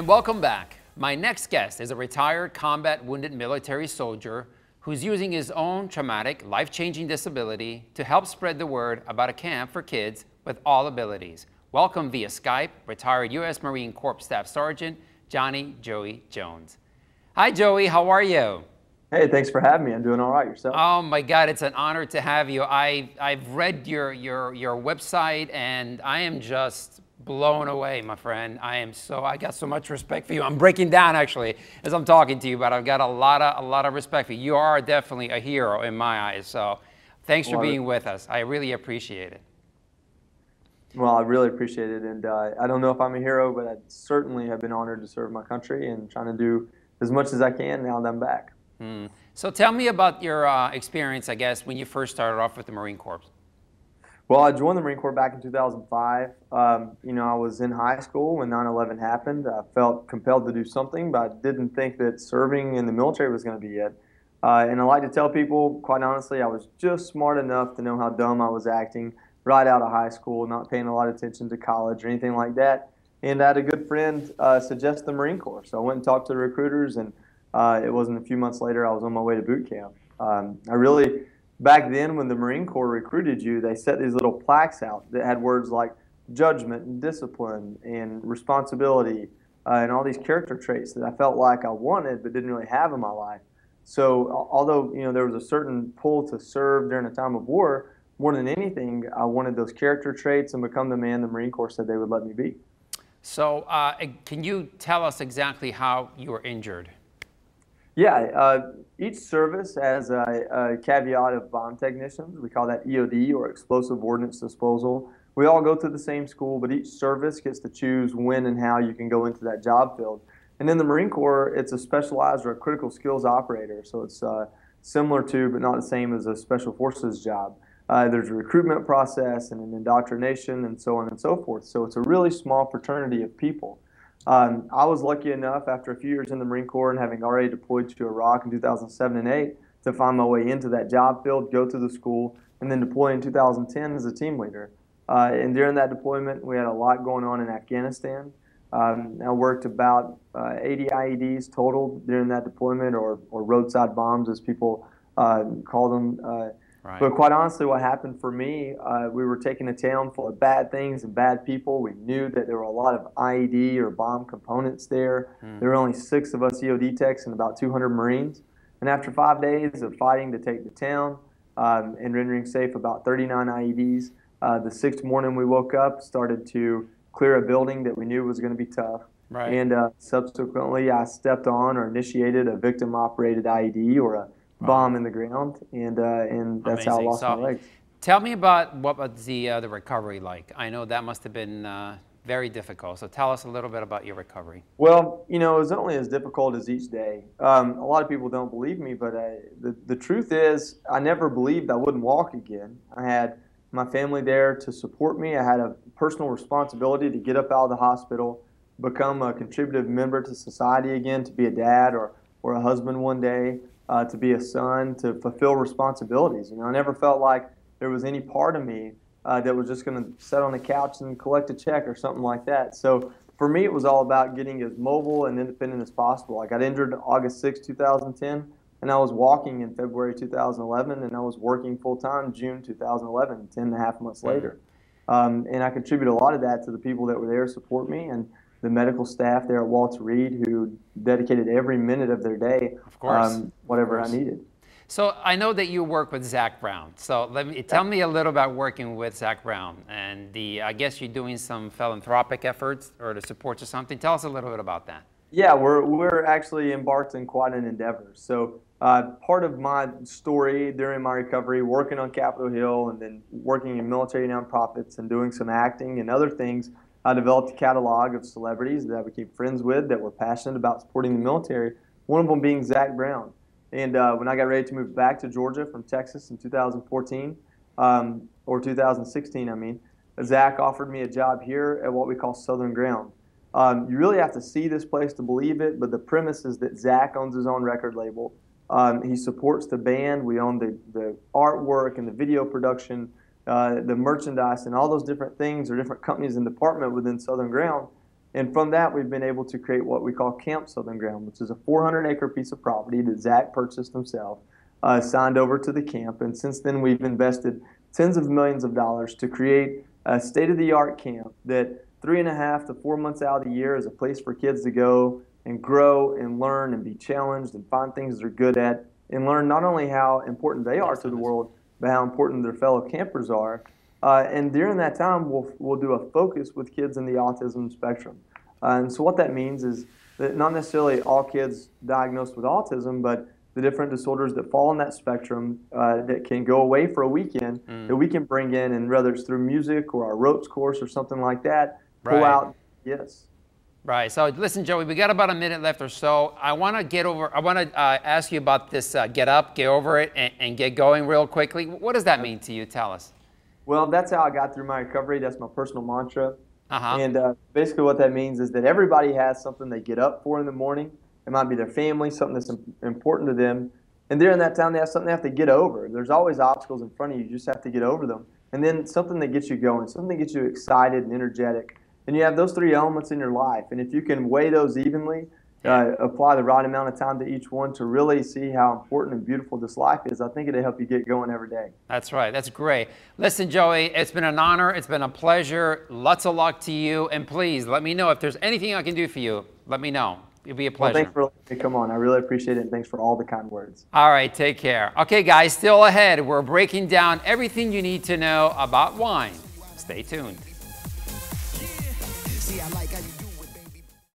And welcome back. My next guest is a retired combat wounded military soldier who's using his own traumatic, life changing disability to help spread the word about a camp for kids with all abilities. Welcome via Skype, retired U.S. Marine Corps Staff Sergeant Johnny Joey Jones. Hi, Joey. How are you? Hey, thanks for having me. I'm doing all right. Yourself? Oh my God, it's an honor to have you. I I've read your your your website and I am just blown away, my friend. I am so I got so much respect for you. I'm breaking down actually as I'm talking to you, but I've got a lot of a lot of respect for you. You are definitely a hero in my eyes. So thanks for being with us. I really appreciate it. Well, I really appreciate it, and uh, I don't know if I'm a hero, but I certainly have been honored to serve my country and trying to do as much as I can now that I'm back. Mm. So tell me about your uh, experience, I guess, when you first started off with the Marine Corps. Well, I joined the Marine Corps back in 2005. Um, you know, I was in high school when 9/11 happened. I felt compelled to do something, but I didn't think that serving in the military was going to be it. Uh, and I like to tell people, quite honestly, I was just smart enough to know how dumb I was acting right out of high school, not paying a lot of attention to college or anything like that. And I had a good friend uh, suggest the Marine Corps, so I went and talked to the recruiters, and uh, it wasn't a few months later I was on my way to boot camp. Um, I really back then when the Marine Corps recruited you, they set these little plaques out that had words like judgment and discipline and responsibility uh, and all these character traits that I felt like I wanted but didn't really have in my life. So although you know there was a certain pull to serve during a time of war, more than anything, I wanted those character traits and become the man the Marine Corps said they would let me be. So uh, can you tell us exactly how you were injured? Yeah, uh, each service has a, a, caveat of bomb technicians. We call that EOD or explosive ordnance disposal. We all go to the same school, but each service gets to choose when and how you can go into that job field. And in the Marine Corps, it's a specialized or a critical skills operator. So it's uh, similar to, but not the same as a special forces job. Uh, there's a recruitment process and an indoctrination and so on and so forth. So it's a really small fraternity of people. Um, I was lucky enough after a few years in the Marine Corps and having already deployed to Iraq in 2007 and 8 to find my way into that job field, go to the school, and then deploy in 2010 as a team leader. Uh, and during that deployment, we had a lot going on in Afghanistan. Um, I worked about uh, 80 IEDs total during that deployment, or, or roadside bombs, as people uh, call them. Right. But quite honestly, what happened for me, uh, we were taking a town full of bad things and bad people. We knew that there were a lot of IED or bomb components there. Mm. There were only six of us EOD techs and about 200 Marines. And after five days of fighting to take the town um, and rendering safe about 39 IEDs, uh, the sixth morning we woke up, started to clear a building that we knew was going to be tough. Right. And uh, subsequently, I stepped on or initiated a victim operated IED or a bomb in the ground, and uh, and that's Amazing. how I lost so, my legs. Tell me about what was the uh, the recovery like. I know that must have been uh, very difficult. So tell us a little bit about your recovery. Well, you know, it was only as difficult as each day. Um, a lot of people don't believe me, but I, the the truth is, I never believed I wouldn't walk again. I had my family there to support me. I had a personal responsibility to get up out of the hospital, become a contributive member to society again, to be a dad or or a husband one day uh, to be a son, to fulfill responsibilities. You know, I never felt like there was any part of me uh, that was just going to sit on the couch and collect a check or something like that. So for me, it was all about getting as mobile and independent as possible. I got injured August 6, 2010, and I was walking in February 2011, and I was working full time June 2011, 10 and a half months later. Um, and I contribute a lot of that to the people that were there to support me. And the medical staff there at Walter Reed who dedicated every minute of their day, of course, um, whatever course. I needed. So I know that you work with Zac Brown. So let me tell me a little about working with Zac Brown and the. I guess you're doing some philanthropic efforts or to support or something. Tell us a little bit about that. Yeah, we're we're actually embarked in quite an endeavor. So uh, part of my story during my recovery, working on Capitol Hill and then working in military nonprofits and doing some acting and other things I developed a catalog of celebrities that I became friends with that were passionate about supporting the military, one of them being Zac Brown. And uh, when I got ready to move back to Georgia from Texas in 2014, um, or 2016, I mean, Zac offered me a job here at what we call Southern Ground. Um, you really have to see this place to believe it, but the premise is that Zac owns his own record label. Um, he supports the band. We own the, the artwork and the video production uh, the merchandise and all those different things or different companies and department within Southern Ground. And from that, we've been able to create what we call Camp Southern Ground, which is a 400 acre piece of property that Zac purchased himself, uh, signed over to the camp. And since then, we've invested tens of millions of dollars to create a state of the art camp that three and a half to four months out of the year is a place for kids to go and grow and learn and be challenged and find things they're good at and learn not only how important they are to the world, but how important their fellow campers are. Uh, and during that time, we'll, we'll do a focus with kids in the autism spectrum. Uh, and so what that means is that not necessarily all kids diagnosed with autism, but the different disorders that fall in that spectrum uh, that can go away for a weekend mm. that we can bring in, and whether it's through music or our ropes course or something like that, pull right. out. Yes. Right. So listen, Joey, we got about a minute left or so. I want to get over. I want to uh, ask you about this. Uh, get up, get over it, and, and, get going real quickly. What does that mean to you? Tell us. Well, that's how I got through my recovery. That's my personal mantra. Uh-huh. And uh, basically, what that means is that everybody has something they get up for in the morning. It might be their family, something that's important to them. And during that time, they have something they have to get over. There's always obstacles in front of you. You just have to get over them. And then something that gets you going, something that gets you excited and energetic. And you have those three elements in your life. And if you can weigh those evenly, uh, apply the right amount of time to each one to really see how important and beautiful this life is, I think it'll help you get going every day. That's right. That's great. Listen, Joey, it's been an honor. It's been a pleasure. Lots of luck to you. And please let me know if there's anything I can do for you. Let me know. It'll be a pleasure. Well, thanks for letting me come on. I really appreciate it. And thanks for all the kind words. All right. Take care. Okay, guys, still ahead. We're breaking down everything you need to know about wine. Stay tuned. Yeah. See,